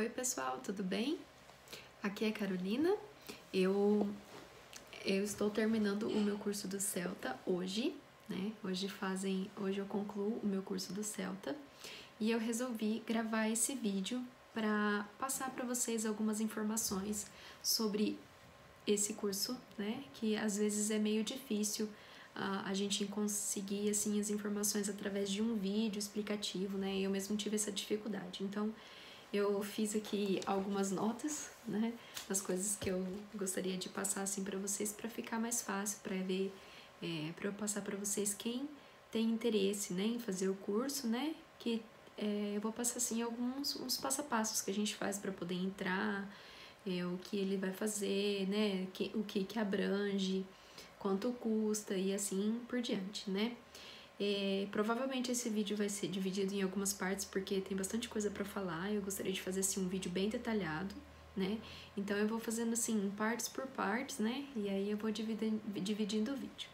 Oi, pessoal, tudo bem? Aqui é Carolina. Eu eu estou terminando o meu curso do Celta hoje, né? Hoje fazem, hoje eu concluo o meu curso do Celta e eu resolvi gravar esse vídeo para passar para vocês algumas informações sobre esse curso, né? Que às vezes é meio difícil uh, a gente conseguir assim as informações através de um vídeo explicativo, né? Eu mesmo tive essa dificuldade. Então, eu fiz aqui algumas notas, né, das coisas que eu gostaria de passar assim para vocês para ficar mais fácil para ver, é, para eu passar para vocês quem tem interesse, né, em fazer o curso, né, que é, eu vou passar assim alguns uns passo a passos que a gente faz para poder entrar, é, o que ele vai fazer, né, que, o que que abrange, quanto custa e assim por diante, né. É, provavelmente esse vídeo vai ser dividido em algumas partes porque tem bastante coisa para falar. Eu gostaria de fazer assim um vídeo bem detalhado, né? Então eu vou fazendo assim partes por partes, né? E aí eu vou dividindo, dividindo o vídeo.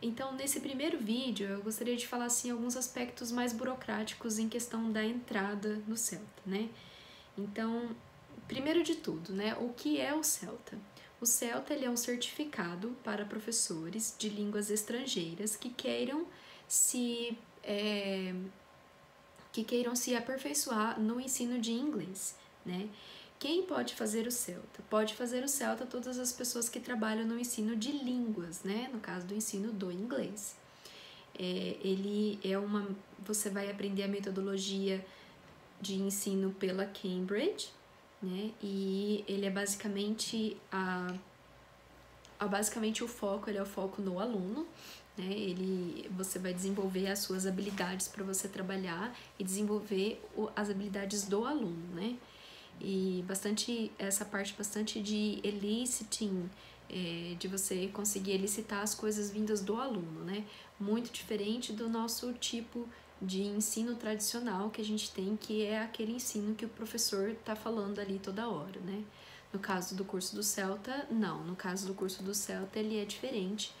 Então nesse primeiro vídeo eu gostaria de falar assim alguns aspectos mais burocráticos em questão da entrada no Celta, né? Então, primeiro de tudo, né? O que é o Celta? O CELTA é um certificado para professores de línguas estrangeiras que queiram se é, que queiram se aperfeiçoar no ensino de inglês, né? Quem pode fazer o CELTA? Pode fazer o CELTA todas as pessoas que trabalham no ensino de línguas, né? No caso do ensino do inglês. É, ele é uma. Você vai aprender a metodologia de ensino pela Cambridge, né? E ele é basicamente a, a basicamente o foco, ele é o foco no aluno, né? Ele você vai desenvolver as suas habilidades para você trabalhar e desenvolver o, as habilidades do aluno, né? E bastante essa parte bastante de eliciting, é, de você conseguir elicitar as coisas vindas do aluno, né? Muito diferente do nosso tipo de ensino tradicional que a gente tem, que é aquele ensino que o professor está falando ali toda hora, né? No caso do curso do Celta, não. No caso do curso do Celta, ele é diferente,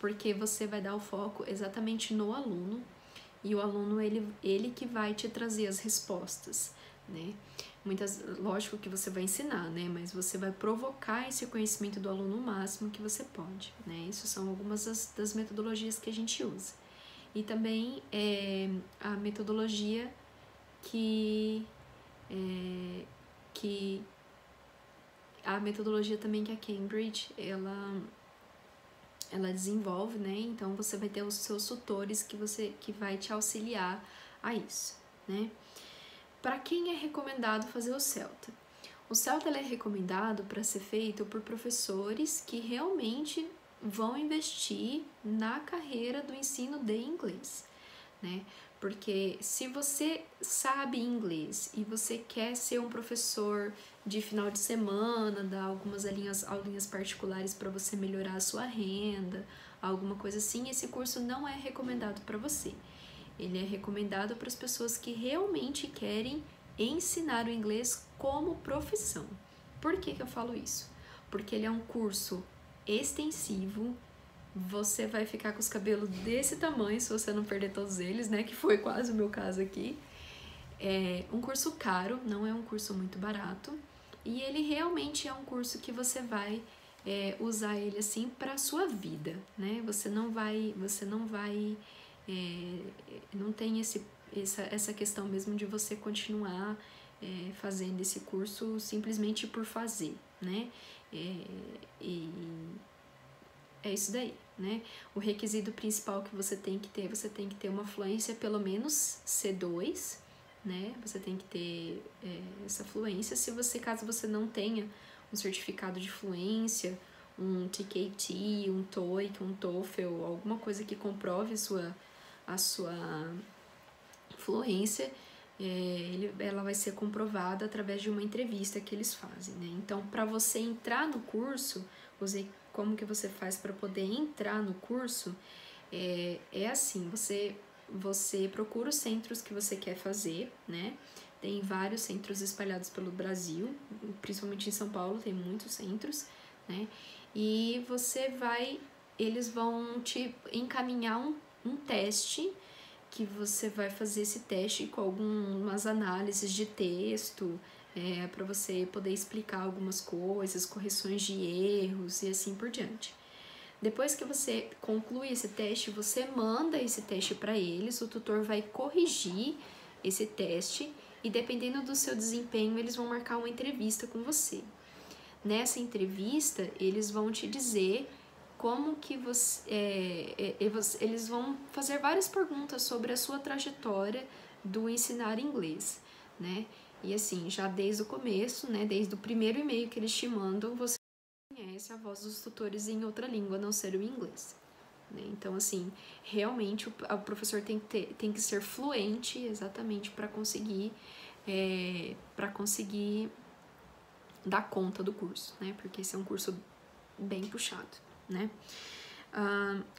porque você vai dar o foco exatamente no aluno e o aluno ele, ele que vai te trazer as respostas, né? Muitas, lógico que você vai ensinar, né? Mas você vai provocar esse conhecimento do aluno o máximo que você pode, né? Isso são algumas das, das metodologias que a gente usa e também é, a metodologia que, é, que a metodologia também que a Cambridge ela ela desenvolve, né? Então você vai ter os seus tutores que você que vai te auxiliar a isso, né? Para quem é recomendado fazer o Celta? O Celta é recomendado para ser feito por professores que realmente vão investir na carreira do ensino de inglês, né? Porque se você sabe inglês e você quer ser um professor de final de semana, dar algumas aulinhas, aulinhas particulares para você melhorar a sua renda, alguma coisa assim, esse curso não é recomendado para você. Ele é recomendado para as pessoas que realmente querem ensinar o inglês como profissão. Por que, que eu falo isso? Porque ele é um curso extensivo. Você vai ficar com os cabelos desse tamanho se você não perder todos eles, né? Que foi quase o meu caso aqui. É um curso caro, não é um curso muito barato. E ele realmente é um curso que você vai é, usar ele assim para sua vida, né? Você não vai, você não vai, é, não tem esse, essa, essa questão mesmo de você continuar é, fazendo esse curso simplesmente por fazer, né? É, e é isso daí, né? O requisito principal que você tem que ter, você tem que ter uma fluência pelo menos C2, né? Você tem que ter é, essa fluência. Se você, caso você não tenha um certificado de fluência, um TKT, um TOEIC, um TOEFL, alguma coisa que comprove a sua, a sua fluência, é, ele, ela vai ser comprovada através de uma entrevista que eles fazem, né? Então, para você entrar no curso, usei como que você faz para poder entrar no curso, é, é assim, você você procura os centros que você quer fazer, né? Tem vários centros espalhados pelo Brasil, principalmente em São Paulo tem muitos centros, né? E você vai, eles vão te encaminhar um, um teste que você vai fazer esse teste com algumas análises de texto, é, para você poder explicar algumas coisas, correções de erros e assim por diante. Depois que você conclui esse teste, você manda esse teste para eles, o tutor vai corrigir esse teste e dependendo do seu desempenho, eles vão marcar uma entrevista com você. Nessa entrevista, eles vão te dizer como que você, é, é, é eles vão fazer várias perguntas sobre a sua trajetória do ensinar inglês, né? E assim, já desde o começo, né, desde o primeiro e-mail que eles te mandam, você conhece a voz dos tutores em outra língua, a não ser o inglês. Né? Então, assim, realmente o, o, professor tem que, ter, tem que ser fluente exatamente para conseguir é, para conseguir dar conta do curso, né? Porque esse é um curso bem puxado, né?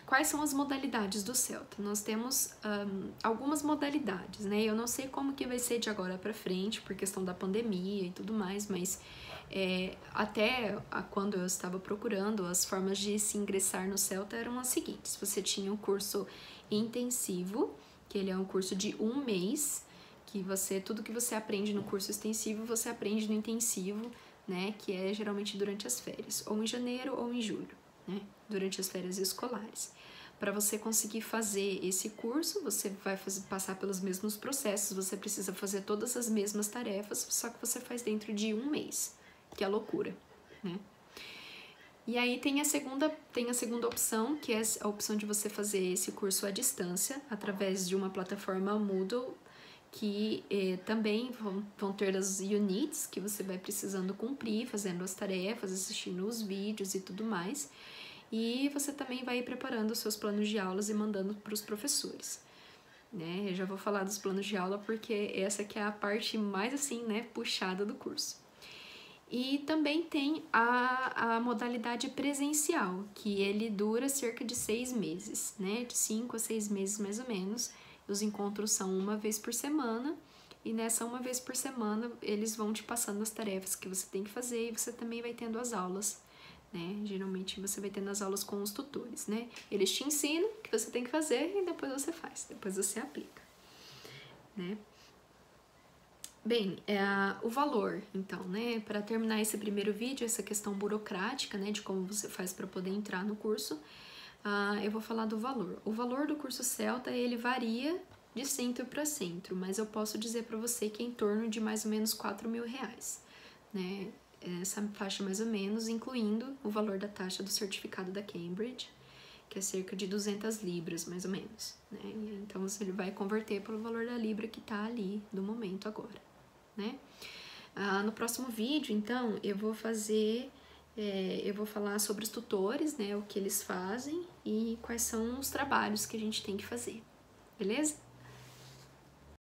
Quais são as modalidades do Celta? Nós temos um, algumas modalidades, né? Eu não sei como que vai ser de agora para frente, por questão da pandemia e tudo mais, mas é, até a, quando eu estava procurando, as formas de se ingressar no Celta eram as seguintes: você tinha um curso intensivo, que ele é um curso de um mês, que você tudo que você aprende no curso extensivo você aprende no intensivo, né? Que é geralmente durante as férias, ou em janeiro ou em julho né, durante as férias escolares. Para você conseguir fazer esse curso, você vai fazer, passar pelos mesmos processos, você precisa fazer todas as mesmas tarefas, só que você faz dentro de um mês, que é loucura, né? E aí tem a segunda, tem a segunda opção, que é a opção de você fazer esse curso à distância, através de uma plataforma Moodle, que eh, também vão, vão ter as units que você vai precisando cumprir, fazendo as tarefas, assistindo os vídeos e tudo mais. E você também vai preparando os seus planos de aulas e mandando para os professores. Né? Eu já vou falar dos planos de aula porque essa que é a parte mais assim, né, puxada do curso. E também tem a, a modalidade presencial, que ele dura cerca de seis meses, né? De cinco a seis meses mais ou menos. Os encontros são uma vez por semana, e nessa uma vez por semana eles vão te passando as tarefas que você tem que fazer e você também vai tendo as aulas né? Geralmente você vai ter nas aulas com os tutores, né? Eles te ensinam o que você tem que fazer e depois você faz, depois você aplica, né? Bem, é, o valor, então, né? Para terminar esse primeiro vídeo, essa questão burocrática, né? De como você faz para poder entrar no curso, uh, eu vou falar do valor. O valor do curso Celta, ele varia de centro para centro, mas eu posso dizer para você que é em torno de mais ou menos 4 mil reais, né? Essa faixa mais ou menos, incluindo o valor da taxa do certificado da Cambridge, que é cerca de 200 libras, mais ou menos. Né? Então, ele vai converter pelo valor da libra que está ali no momento agora. Né? Ah, no próximo vídeo, então, eu vou fazer, é, eu vou falar sobre os tutores, né, o que eles fazem e quais são os trabalhos que a gente tem que fazer, beleza?